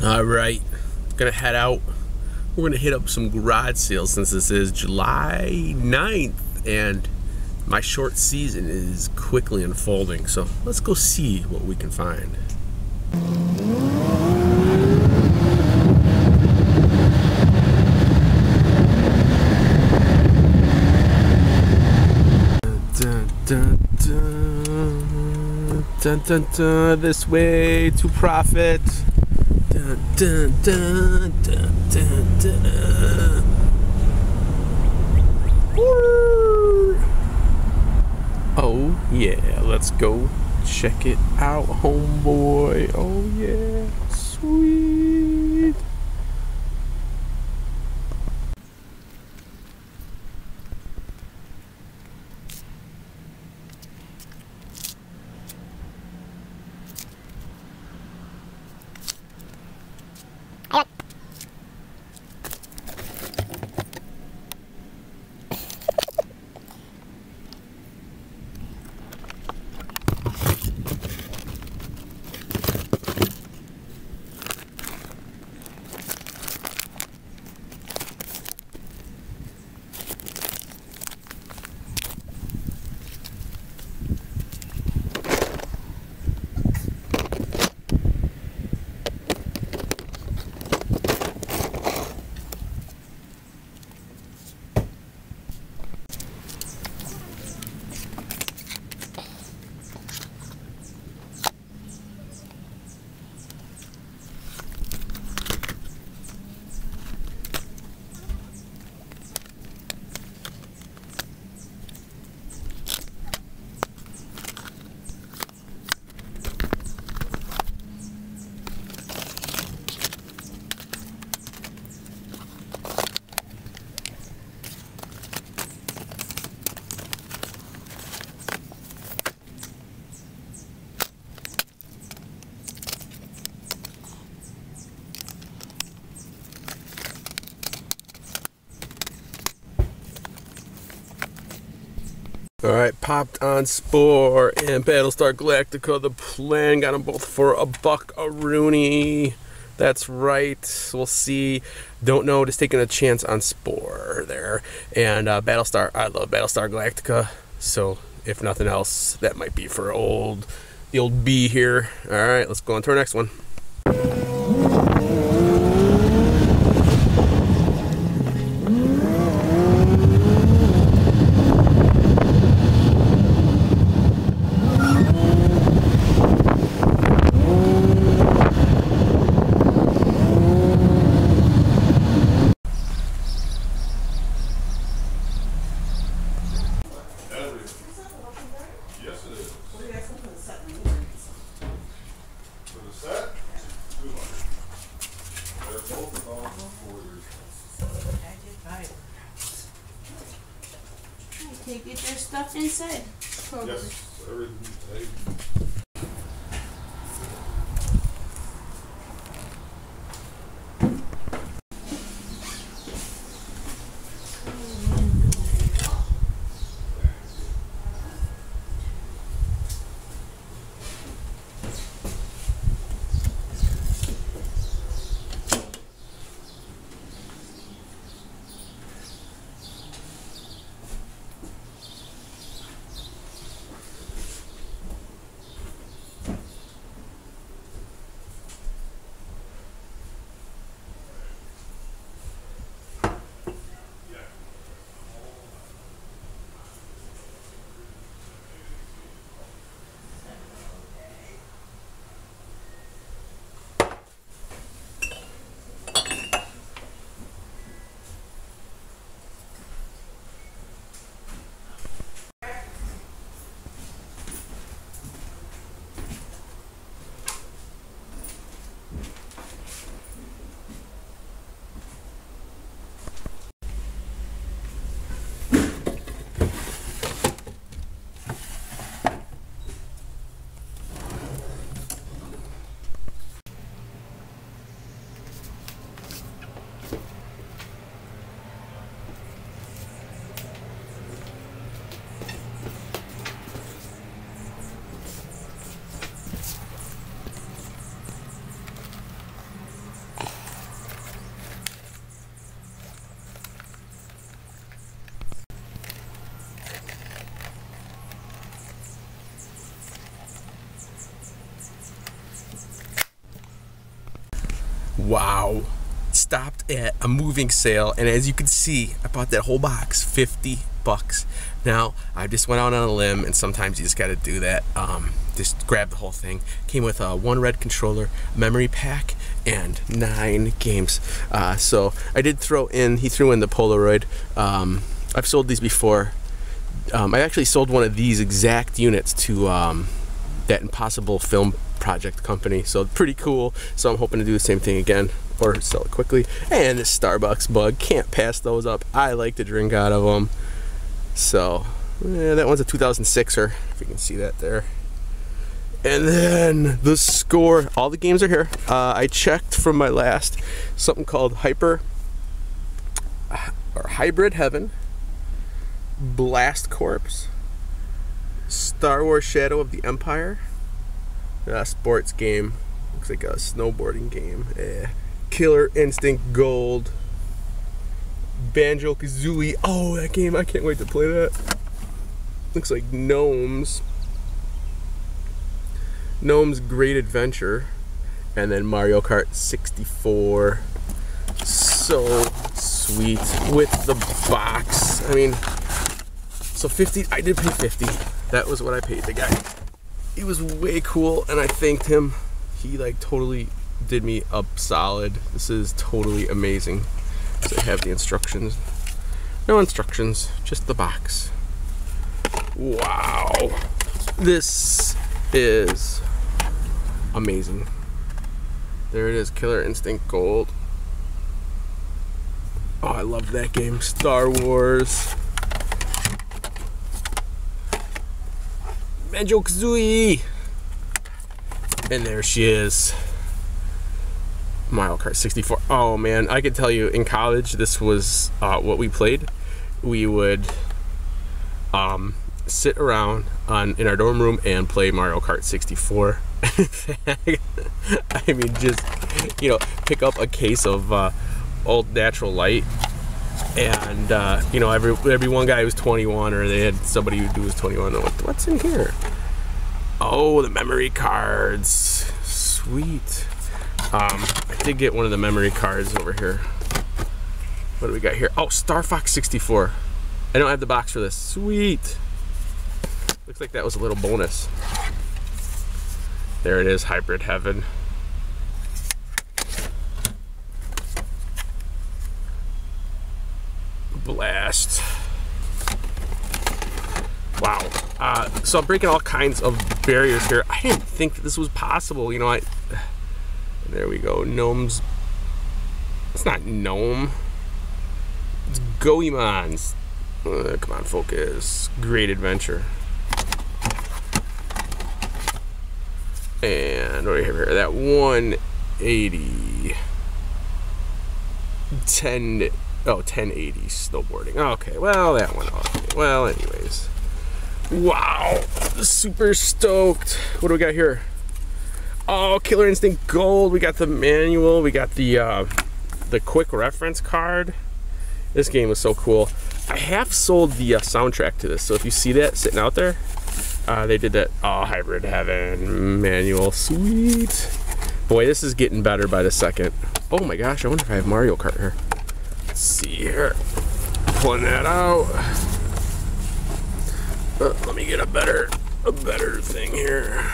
All right, gonna head out. We're gonna hit up some garage sales since this is July 9th and my short season is quickly unfolding. So let's go see what we can find. Dun, dun, dun, this way to profit. Oh yeah, let's go check it out, homeboy. Oh yeah, sweet. All right, popped on Spore and Battlestar Galactica. The plan got them both for a buck a Rooney. That's right. We'll see. Don't know. Just taking a chance on Spore there. And uh, Battlestar. I love Battlestar Galactica. So if nothing else, that might be for old the old B here. All right, let's go on to our next one. Set, two hundred. They're both about four years Okay, get your stuff inside. Yes, everything, Wow. Stopped at a moving sale, and as you can see, I bought that whole box, 50 bucks. Now, I just went out on a limb, and sometimes you just gotta do that. Um, just grab the whole thing. Came with a one red controller, memory pack, and nine games. Uh, so I did throw in, he threw in the Polaroid. Um, I've sold these before. Um, I actually sold one of these exact units to um, that Impossible Film Project company. So pretty cool. So I'm hoping to do the same thing again or sell it quickly. And this Starbucks bug, can't pass those up. I like to drink out of them. So yeah, that one's a 2006er, if you can see that there. And then the score, all the games are here. Uh, I checked from my last, something called Hyper or Hybrid Heaven, Blast Corps, Star Wars Shadow of the Empire, a sports game, looks like a snowboarding game, eh. Killer Instinct Gold, Banjo Kazooie. Oh, that game! I can't wait to play that. Looks like Gnomes. Gnome's Great Adventure, and then Mario Kart 64. So sweet with the box. I mean, so 50, I did pay 50. That was what I paid the guy. He was way cool, and I thanked him. He like totally did me up solid. This is totally amazing. So I have the instructions. No instructions, just the box. Wow. This is amazing. There it is, Killer Instinct Gold. Oh, I love that game. Star Wars. Banjo Kazooie. And there she is. Mario Kart 64. Oh man, I could tell you in college this was uh, what we played. We would um, sit around on in our dorm room and play Mario Kart 64. I mean, just you know, pick up a case of uh, old natural light, and uh, you know, every every one guy was 21, or they had somebody who was 21. What, what's in here? Oh, the memory cards. Sweet. Um, I did get one of the memory cards over here. What do we got here? Oh, Star Fox 64. I don't have the box for this. Sweet. Looks like that was a little bonus. There it is, Hybrid Heaven. Blast. Wow. Uh, so I'm breaking all kinds of barriers here. I didn't think that this was possible. You know, I there we go. Gnomes. It's not gnome. It's Goemons. Uh, come on, focus. Great adventure. And what do we have here? That 180. 10. Oh, 1080 snowboarding. Okay, well, that went off. Well, anyways. Wow. Super stoked. What do we got here? Oh, Killer Instinct Gold. We got the manual. We got the uh, the quick reference card. This game was so cool. I have sold the uh, soundtrack to this, so if you see that sitting out there, uh, they did that. Oh, Hybrid Heaven manual. Sweet. Boy, this is getting better by the second. Oh my gosh, I wonder if I have Mario Kart here. Let's see here. Pulling that out. Uh, let me get a better, a better thing here.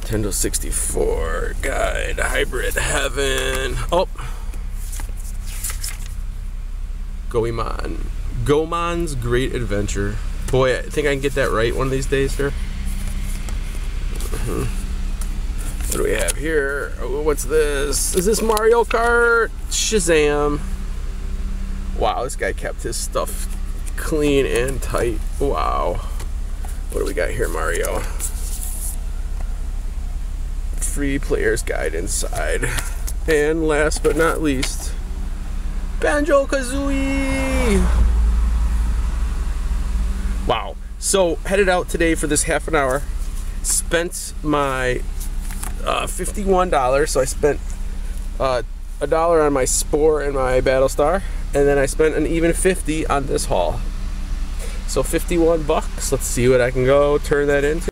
Nintendo 64 guide, hybrid heaven. Oh, Goemon. Goemon's Great Adventure. Boy, I think I can get that right one of these days here. What do we have here? Oh, what's this? Is this Mario Kart? Shazam. Wow, this guy kept his stuff clean and tight. Wow. What do we got here, Mario? free player's guide inside. And last but not least, Banjo Kazooie! Wow. So, headed out today for this half an hour. Spent my uh, $51. So, I spent uh, a dollar on my Spore and my Battlestar. And then I spent an even 50 on this haul. So 51 bucks. Let's see what I can go turn that into.